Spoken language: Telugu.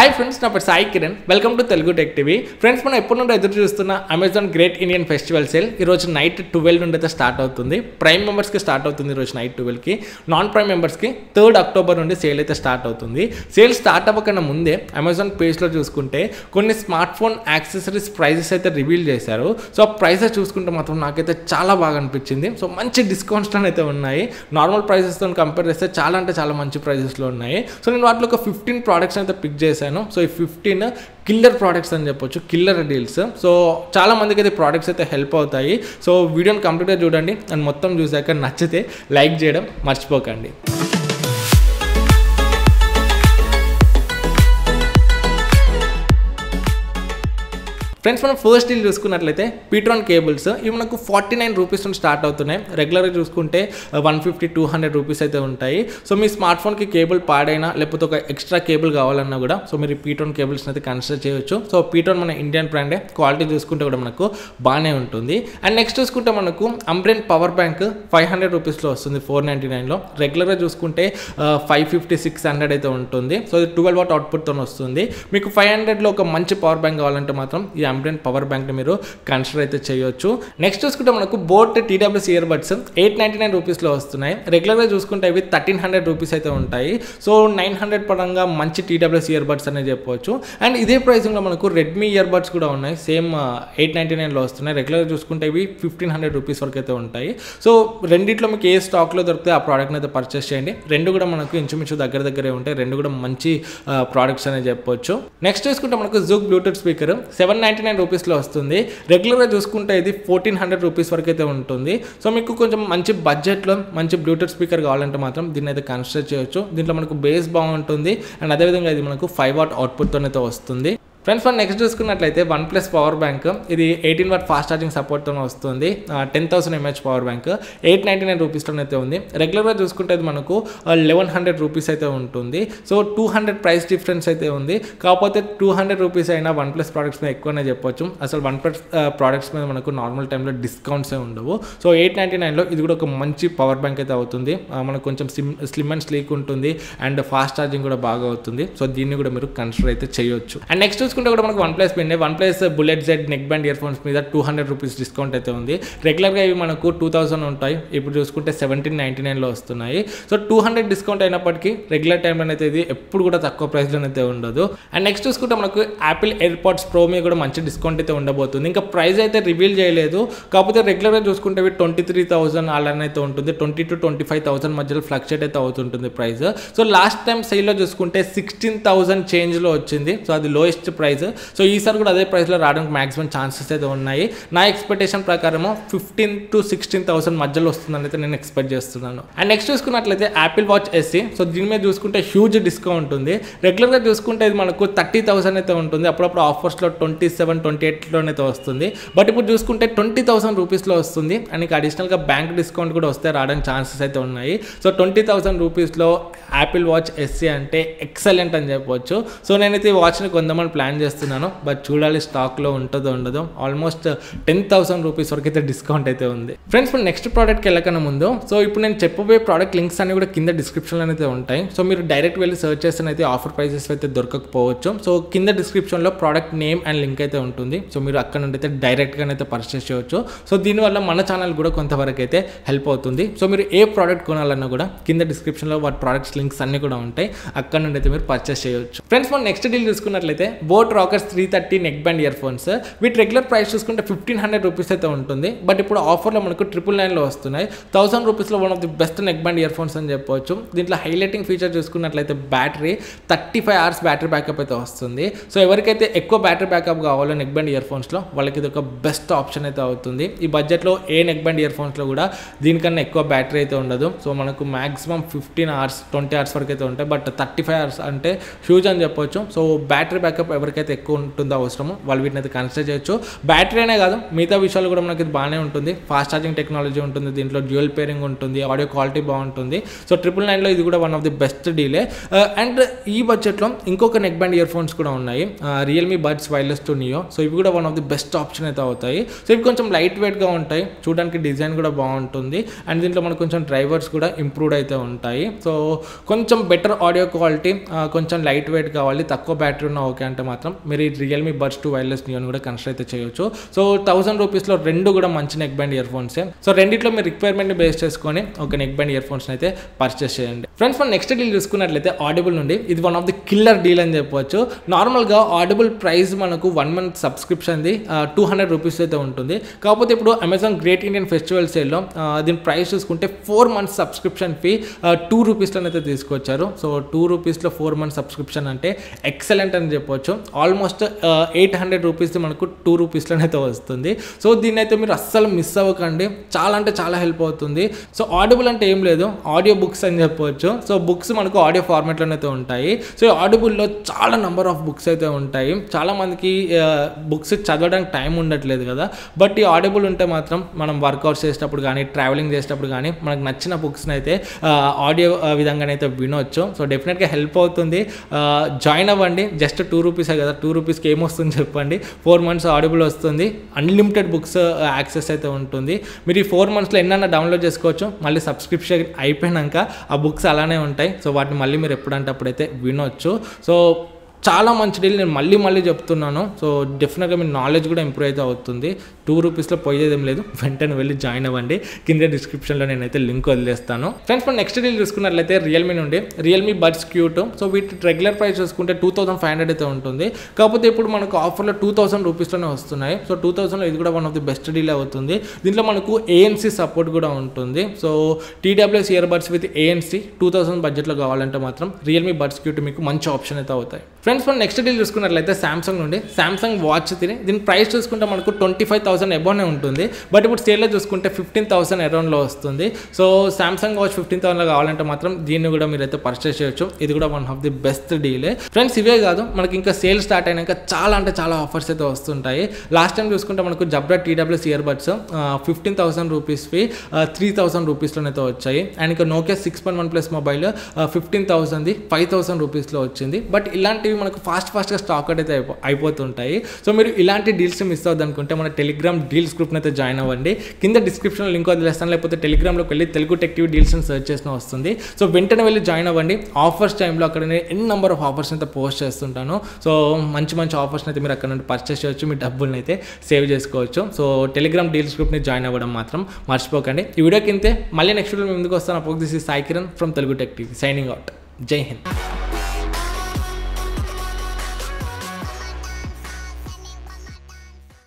హాయ్ ఫ్రెండ్స్ నా పేరు Sai Kiran. Welcome to Telugu tech TV friends మనం ఎప్పటి నుండి ఎదురు చూస్తున్న Amazon great Indian festival sale ఈరోజు నైట్ ట్వెల్వ్ నుండి అయితే స్టార్ట్ అవుతుంది. ప్రైమ్ మెంబర్స్కి స్టార్ట్ అవుతుంది ఈరోజు నైట్ ట్వెల్వ్కి నాన్ ప్రైమ్ మెంబర్స్కి థర్డ్ అక్టోబర్ నుండి సేల్ అయితే స్టార్ట్ అవుతుంది. సేల్ స్టార్ట్ అవ్వకుండా ముందే అమెజాన్ పేజ్లో చూసుకుంటే కొన్ని స్మార్ట్ ఫోన్ యాక్సెసరీస్ ప్రైజెస్ అయితే రివీల్ చేశారు. సో ఆ ప్రైజెస్ చూసుకుంటే మాత్రం నాకైతే చాలా బాగా అనిపించింది. సో మంచి డిస్కౌంట్స్లో అయితే ఉన్నాయి. నార్మల్ ప్రైజెస్తో కంపేర్ చేస్తే చాలా అంటే చాలా మంచి ప్రైజెస్లో ఉన్నాయి. సో నేను వాటిలో ఒక ఫిఫ్టీన్ ప్రోడక్ట్స్ అయితే పిక్ చేశాను. సో ఈ ఫిఫ్టీన్ కిల్లర్ ప్రోడక్ట్స్ అని చెప్పొచ్చు కిల్లర్ డీల్స్. సో చాలా మందికి అయితే ప్రోడక్ట్స్ అయితే హెల్ప్ అవుతాయి. సో వీడియోని కంప్లీట్గా చూడండి. అండ్ మొత్తం చూసాక నచ్చితే లైక్ చేయడం మర్చిపోకండి. ఫ్రెండ్స్ మనం ఫస్ట్ డీల్ చూసుకున్నట్లయితే పీట్రాన్ కేబుల్స్ ఇవి మనకు ఫార్టీ నైన్ రూపీస్ నుండి స్టార్ట్ అవుతున్నాయి. రెగ్యులర్గా చూసుకుంటే one fifty two hundred rupees అయితే ఉంటాయి. సో మీ స్మార్ట్ ఫోన్కి కేబుల్ పాడైనా లేకపోతే ఒక ఎక్స్ట్రా కేబుల్ కావాలన్నా కూడా సో మీరు పీట్రాన్ కేబుల్స్ అయితే కన్సిడర్ చేయొచ్చు. సో పీట్రాన్ మన ఇండియన్ బ్రాండే క్వాలిటీ చూసుకుంటే కూడా మనకు బాగానే ఉంటుంది. అండ్ నెక్స్ట్ చూసుకుంటే మనకు Ambrane power bank five hundred రూపీస్లో వస్తుంది ఫోర్ నైంటీ నైన్లో రెగ్యులర్గా చూసుకుంటే ఫైవ్ ఫిఫ్టీ సిక్స్ హండ్రెడ్ అయితే ఉంటుంది. సో ఇది ట్వెల్వ్ వాట్ అవుట్పుట్తో వస్తుంది. మీకు ఫైవ్ హండ్రెడ్లో ఒక మంచి పవర్ బ్యాంక్ కావాలంటే మాత్రం ఈ అంబ్రెన్ పవర్ బ్యాంక్ని మీరు కన్సిడర్ అయితే చేయొచ్చు. నెక్స్ట్ చూసుకుంటే మనకు boAt TWS earbuds eight ninety nine రూపీస్లో వస్తున్నాయి. రెగ్యులర్గా చూసుకుంటే ఇవి థర్టీన్ హండ్రెడ్ రూపీస్ అయితే ఉంటాయి. సో నైన్ హండ్రెడ్ పరంగా మంచి టీడబ్ల్యూస్ ఇయర్ బడ్స్ అనేది చెప్పవచ్చు అండ్ ఇదే ప్రైసింగ్లో మనకు రెడ్మీ ఇయర్ బడ్స్ కూడా ఉన్నాయి. సేమ్ ఎయిట్ నైంటీ నైన్లో వస్తున్నాయి. రెగ్యులర్గా చూసుకుంటే ఇవి ఫిఫ్టీన్ హండ్రెడ్ రూపీస్ వరకు అయితే ఉంటాయి. సో రెండిట్లో మీకు ఏ స్టాక్లో దొరికితే ఆ ప్రోడక్ట్ని అయితే పర్చేస్ చేయండి. రెండు కూడా మనకు ఇంచుమించు దగ్గర దగ్గరే ఉంటాయి. రెండు కూడా మంచి uh, ప్రోడక్ట్స్ అనేది చెప్పవచ్చు నెక్స్ట్ చూసుకుంటే మనకు Zook Bluetooth speaker seven ninety nine రూపీస్లో వస్తుంది. రెగ్యులర్గా చూసుకుంటే ఇది ఫోర్టీన్ హండ్రెడ్ రూపీస్ వరకు అయితే ఉంటుంది. సో మీకు కొంచెం మంచి బడ్జెట్లో మంచి బ్లూటూత్ స్పీకర్ కావాలంటే మాత్రం దీన్ని అయితే కన్సిడర్ చేయొచ్చు. దీంట్లో మనకు బేస్ బాగుంటుంది. అండ్ అదేవిధంగా ఇది మనకు ఫైవ్ వాట్ అవుట్పుట్తో అయితే వస్తుంది. ఫ్రెండ్స్ మనం నెక్స్ట్ చూసుకున్నట్లయితే వన్ ప్లస్ పవర్ బ్యాంక్. ఇది ఎయిటీన్ వాట్ ఫాస్ట్ ఛార్జింగ్ సపోర్ట్తో వస్తుంది. Ten thousand M H power bank. Eight ninety nine రూపీస్లో అయితే ఉంది రెగ్యులర్గా చూసుకుంటే అది మనకు లెవెన్ హండ్రెడ్ రూపీస్ అయితే ఉంటుంది. So two hundred price difference అయితే ఉంది. కాకపోతే టూ హండ్రెడ్ రూపీస్ అయినా వన్ ప్లస్ ప్రోడక్ట్స్ మీద ఎక్కువనే చెప్పొచ్చు. అసలు వన్ ప్లస్ ప్రోడక్ట్స్ మీద మనకు నార్మల్ టైంలో డిస్కౌంట్సే ఉండవు. సో ఎయిట్ నైంటీ నైన్లో ఇది కూడా ఒక మంచి పవర్ బ్యాంక్ అయితే అవుతుంది. మనకు కొంచెం స్లిమ్ స్లిమ్ అండ్ స్లీక్ ఉంటుంది. అండ్ ఫాస్ట్ ఛార్జింగ్ కూడా బాగా అవుతుంది. సో దీన్ని కూడా మీరు కన్సిడర్ అయితే చేయొచ్చు. అండ్ నెక్స్ట్ చూసుకుంటే కూడా మనకు OnePlus పెండే OnePlus bullet Z neckband earphones మీద టూ హండ్రెడ్ రూపీస్ డిస్కౌంట్ అయితే ఉంది. రెగ్యులర్గా ఇవి మనకు టూ థౌసండ్ ఉంటాయి. ఇప్పుడు చూసుకుంటే సెవెంటీన్ నైంటీ నైన్లో వస్తున్నాయి. సో టూ హండ్రెడ్ డిస్కౌంట్ అయినప్పటికీ రెగ్యులర్ టైంలో అయితే ఇది ఎప్పుడు కూడా తక్కువ ప్రైస్లో అయితే ఉండదు. అండ్ నెక్స్ట్ చూసుకుంటే మనకు యాపిల్ ఎయిర్పాడ్స్ ప్రో మీద కూడా మంచి డిస్కౌంట్ అయితే ఉండబోతుంది. ఇంకా ప్రైస్ అయితే రివీల్ చేయలేదు. కాకపోతే రెగ్యులర్గా చూసుకుంటే ఇవి ట్వంటీ త్రీ థౌసండ్ అలానే అయితే ఉంటుంది. Twenty to twenty five thousand మధ్యలో ఫ్లక్చుయేట్ అయితే అవుతుంటుంది ప్రైస్ సో లాస్ట్ టైం సేల్లో చూసుకుంటే సిక్స్టీన్ థౌసండ్ చేంజ్లో వచ్చింది. సో అది లోయెస్ట్ ప్రైస్ సో ఈసారి కూడా అదే ప్రైస్లో రావడానికి మాక్సిమం ఛాన్సెస్ అయితే ఉన్నాయి. నా ఎక్స్పెక్టేషన్ ప్రకారము ఫిఫ్టీన్ టు సిక్స్టీన్ థౌసండ్ మధ్యలో వస్తుందని అయితే నేను ఎక్స్పెక్ట్ చేస్తున్నాను. అండ్ నెక్స్ట్ చూసుకున్నట్లయితే యాపిల్ వాచ్ ఎస్సీ సో దీని మీద చూసుకుంటే హ్యూజ్ డిస్కౌంట్ ఉంది. రెగ్యులర్గా చూసుకుంటే ఇది మనకు థర్టీ థౌసండ్ అయితే ఉంటుంది. అప్పుడప్పుడు ఆఫర్స్లో ట్వంటీ సెవెన్ ట్వంటీ ఎయిట్లోనైతే వస్తుంది. బట్ ఇప్పుడు చూసుకుంటే ట్వంటీ థౌసండ్ రూపీస్లో వస్తుంది. అండ్ ఇంకా అడిషనల్గా బ్యాంక్ డిస్కౌంట్ కూడా వస్తే రావడానికి ఛాన్సెస్ అయితే ఉన్నాయి. సో ట్వంటీ థౌసండ్ రూపీస్లో యాపిల్ వాచ్ ఎస్సీ అంటే ఎక్సలెంట్ అని చెప్పవచ్చు సో నేనైతే ఈ వాచ్ని కొందామని ప్లాన్ చేస్తున్నాను. బట్ చూడాలి స్టాక్లో ఉంటుందో ఉండదో. ఆల్మోస్ట్ టెన్ థౌసండ్ రూపీస్ వరకు అయితే డిస్కౌంట్ అయితే ఉంది. ఫ్రెండ్స్ ఇప్పుడు నెక్స్ట్ ప్రోడక్ట్కి వెళ్ళకన్నా ముందు సో ఇప్పుడు నేను చెప్పబోయే ప్రోడక్ట్ లింక్స్ అన్ని కూడా కింద డిస్క్రిప్షన్లో అయితే ఉంటాయి. సో మీరు డైరెక్ట్ వెళ్ళి సర్చ్ చేస్తే అయితే ఆఫర్ ప్రైసెస్ అయితే దొరకకపోవచ్చు. సో కింద డిస్క్రిప్షన్లో ప్రోడక్ట్ నేమ్ అండ్ లింక్ అయితే ఉంటుంది. సో మీరు అక్కడ నుండి అయితే డైరెక్ట్గా అయితే పర్చేస్ చేయవచ్చు సో దీనివల్ల మన ఛానల్ కూడా కొంతవరకు అయితే హెల్ప్ అవుతుంది. సో మీరు ఏ ప్రోడక్ట్ కొనాలన్నా కూడా కింద డిస్క్రిప్షన్లో వాటి ప్రోడక్ట్స్ లింక్స్ అన్ని కూడా ఉంటాయి. అక్కడ నుండి అయితే మీరు పర్చేస్ చేయవచ్చు ఫ్రెండ్స్ మనం నెక్స్ట్ డీల్ చూసుకున్నట్లయితే boAt Rockerz three thirty neckband earphones వీటి రెగ్యులర్ ప్రైస్ చూసుకుంటే ఫిఫ్టీన్ హండ్రెడ్ రూపీస్ అయితే ఉంటుంది. బట్ ఇప్పుడు ఆఫర్లో మనకు ట్రిపుల్ నైన్లో వస్తున్నాయి. థౌసండ్ రూపీస్లో one of the best neckband earphones అని చెప్పవచ్చు దీంట్లో హైలైటింగ్ ఫీచర్ చూసుకున్నట్లయితే battery thirty five hours battery backup అయితే వస్తుంది. సో ఎవరికైతే ఎక్కువ బ్యాటరీ బ్యాకప్ కావాలో నెక్ బ్యాండ్ ఇయర్ ఫోన్స్లో వాళ్ళకి ఇది ఒక బెస్ట్ ఆప్షన్ అయితే అవుతుంది. ఈ బడ్జెట్లో ఏ నెక్ బ్యాండ్ ఇయర్ ఫోన్స్లో కూడా దీనికన్నా ఎక్కువ బ్యాటరీ అయితే ఉండదు. సో మనకు maximum fifteen hours twenty hours వరకు అయితే ఉంటాయి. బట్ థర్టీ ఫైవ్ అవర్స్ అంటే హ్యూజ్ అని చెప్పొచ్చు. సో బ్యాటరీ బ్యాకప్ ఎవరికైతే ఎక్కువ ఉంటుందో అవసరమో వాళ్ళు వీటిని అయితే కన్సిడర్ చేయొచ్చు. బ్యాటరీ అనే కాదు మిగతా విషయాలు కూడా మనకి ఇది బాగానే ఉంటుంది. ఫాస్ట్ ఛార్జింగ్ టెక్నాలజీ ఉంటుంది దీంట్లో డ్యూయల్ పేరింగ్ ఉంటుంది ఆడియో క్వాలిటీ బాగుంటుంది. సో ట్రిపుల్ నైన్లో ఇది కూడా వన్ ఆఫ్ ది బెస్ట్ డీలే అండ్ ఈ బడ్జెట్లో ఇంకొక నెక్ బ్యాండ్ ఇయర్ ఫోన్స్ కూడా ఉన్నాయి. Realme buds wireless two neo so ఇవి కూడా one of the best option అయితే అవుతాయి. సో ఇవి కొంచెం లైట్ వెయిట్గా ఉంటాయి. చూడడానికి డిజైన్ కూడా బాగుంటుంది. అండ్ దీంట్లో మనకు కొంచెం డ్రైవర్స్ కూడా ఇంప్రూవ్డ్ అయితే ఉంటాయి. సో కొంచెం బెటర్ ఆడియో క్వాలిటీ కొంచెం లైట్ వెయిట్ కావాలి తక్కువ బ్యాటరీ ఉన్న ఓకే అంటే మాత్రం మీరు ఈ రియల్మీ బడ్స్ టూ వైర్లెస్ నియోని కూడా కన్సిడర్ అయితే చేయొచ్చు. సో థౌసండ్ రూపీస్లో రెండు కూడా మంచి నెక్ బ్యాండ్ ఇయర్ ఫోన్సే సో రెండిట్లో మీరు రిక్వైర్మెంట్ని బేస్ చేసుకొని ఒక నెక్ బ్యాండ్ ఇయర్ ఫోన్స్ అయితే పర్చేస్ చేయండి. ఫ్రెండ్స్ మనం నెక్స్ట్ డీల్ చూసుకున్నట్లయితే ఆడిబుల్ నుండి ఇది one of the killer deal అని చెప్పవచ్చు నార్మల్గా ఆడిబుల్ ప్రైస్ మనకు వన్ మంత్ సబ్స్క్రిప్షన్ది టూ హండ్రెడ్ రూపీస్ అయితే ఉంటుంది. కాకపోతే ఇప్పుడు అమెజాన్ గ్రేట్ ఇండియన్ ఫెస్టివల్ సేల్లో దీని ప్రైస్ చూసుకుంటే four months subscription fee two రూపీస్లో అయితే తీసుకొచ్చారు. సో టూ రూపీస్లో ఫోర్ మంత్స్ సబ్స్క్రిప్షన్ అంటే ఎక్సలెంట్ అని చెప్పవచ్చు ఆల్మోస్ట్ ఎయిట్ హండ్రెడ్ రూపీస్ మనకు టూ రూపీస్లోనైతే వస్తుంది. సో దీన్ని అయితే మీరు అస్సలు మిస్ అవ్వకండి. చాలా అంటే చాలా హెల్ప్ అవుతుంది. సో ఆడిబుల్ అంటే ఏం లేదు ఆడియో బుక్స్ అని చెప్పవచ్చు సో బుక్స్ మనకు ఆడియో ఫార్మాట్లోనైతే ఉంటాయి. సో ఆడిబుల్లో చాలా నెంబర్ ఆఫ్ బుక్స్ అయితే ఉంటాయి. చాలా మందికి బుక్స్ చదవడానికి టైం ఉండట్లేదు కదా. బట్ ఈ ఆడిబుల్ ఉంటే మాత్రం మనం వర్కౌట్స్ చేసేటప్పుడు కానీ ట్రావెలింగ్ చేసేటప్పుడు కానీ మనకు నచ్చిన బుక్స్ని అయితే ఆడియో విధంగానైతే వినొచ్చు. సో డెఫినెట్గా హెల్ప్ అవుతుంది. జాయిన్ అవ్వండి. జస్ట్ టూ రూపీసే కదా. టూ రూపీస్కి ఏమొస్తుంది చెప్పండి. ఫోర్ మంత్స్ ఆడిబుల్ వస్తుంది. అన్లిమిటెడ్ బుక్స్ యాక్సెస్ అయితే ఉంటుంది. మీరు ఈ ఫోర్ మంత్స్లో ఎన్నైనా డౌన్లోడ్ చేసుకోవచ్చు. మళ్ళీ సబ్స్క్రిప్షన్ అయిపోయినాక ఆ బుక్స్ అలా అలానే ఉంటాయి. సో వాటిని మళ్ళీ మీరు ఎప్పుడంటే అప్పుడైతే వినొచ్చు. సో చాలా మంచి డీల్ నేను మళ్ళీ మళ్ళీ చెప్తున్నాను. సో డెఫినెట్గా మీ నాలెడ్జ్ కూడా ఇంప్రూవ్ అయితే అవుతుంది. టూ రూపీస్లో పోయేది ఏం లేదు. వెంటనే వెళ్ళి జాయిన్ అవ్వండి. కింద డిస్క్రిప్షన్లో నేనైతే లింక్ వదిలేస్తాను. ఫ్రెండ్స్ మనం నెక్స్ట్ డీల్ చూసుకున్నట్లయితే రియల్మీ నుండి. Realme buds Q two so వీటి రెగ్యులర్ ప్రైస్ చూసుకుంటే టూ థౌసండ్ ఫైవ్ హండ్రెడ్ అయితే ఉంటుంది. కాకపోతే ఇప్పుడు మనకు ఆఫర్లో టూ థౌసండ్ రూపీస్లోనే వస్తున్నాయి. సో టూ థౌసండ్లో ఇది కూడా one of the best deal అవుతుంది. దీంట్లో మనకు ఏఎన్సీ సపోర్ట్ కూడా ఉంటుంది. So TWS earbuds with ANC two thousand బడ్జెట్లో కావాలంటే మాత్రం రియల్మీ బడ్స్ క్యూట్ మీకు మంచి ఆప్షన్ అయితే అవుతాయి. ఫ్రెండ్స్ మనం నెక్స్ట్ డీల్ చూసుకున్నట్లయితే సామ్సంగ్ నుండి. సామ్సంగ్ వాచ్ తిని దీని ప్రైస్ చూసుకుంటే మనకు ట్వంటీ ఫైవ్ థౌసండ్ అబౌనే ఉంటుంది. బట్ ఇప్పుడు సేల్లో చూసుకుంటే ఫిఫ్టీన్ థౌసండ్ అరౌండ్లో వస్తుంది. సో సామ్సంగ్ వాచ్ ఫిఫ్టీన్ థౌసండ్లో కావాలంటే మాత్రం దీన్ని కూడా మీరైతే పర్చేస్ చేయొచ్చు. ఇది కూడా వన్ ఆఫ్ ది బెస్ట్ డీలే ఫ్రెండ్స్ ఇవే కాదు మనకి ఇంకా సేల్ స్టార్ట్ అయినాక చాలా అంటే చాలా ఆఫర్స్ అయితే వస్తుంటాయి. లాస్ట్ టైం చూసుకుంటే మనకు Jabra TWS earbuds fifteen thousand రూపీస్వి three thousand రూపీస్లోనైతే వచ్చాయి. అండ్ ఇంకా Nokia six point one plus mobile fifteen థౌసండ్ది five thousand రూపీస్లో వచ్చింది. బట్ ఇలాంటివి మనకు ఫాస్ట్ ఫాస్ట్గా స్టాక్ అవుట్ అయితే అయిపో అయిపోతుంటాయి. సో మీరు ఇలాంటి డీల్స్ మిస్ అవుతుంది అనుకుంటే మన టెలిగ్రామ్ డీల్స్ గ్రూప్ని అయితే జాయిన్ అవ్వండి. కింద డిస్క్రిప్షన్లో లింక్ వదిలేస్తాను. లేకపోతే టెలిగ్రామ్లోకి వెళ్ళి తెలుగు టెక్టివ్ డీల్స్ అని చేసిన వస్తుంది. సో వెంటనే వెళ్ళి జాయిన్ అవ్వండి. ఆఫర్స్ టైంలో అక్కడ నేను ఎన్ని నెంబర్ ఆఫ్ ఆఫర్స్ అయితే పోస్ట్ చేస్తుంటాను. సో మంచి మంచి ఆఫర్స్ అయితే మీరు అక్కడ నుండి పర్చేస్ చేయొచ్చు. మీ డబ్బుల్ని అయితే సేవ్ చేసుకోవచ్చు. సో టెలిగ్రామ్ డీల్స్ గ్రూప్ని జాయిన్ అవ్వడం మాత్రం మర్చిపోకండి. ఈ వీడియో కింతే మళ్ళీ నెక్స్ట్ వీడియో ముందుకు వస్తాను. అప్పుడు దిస్ ఈ Sai Kiran from Telugu tech TV signing out జై హింద్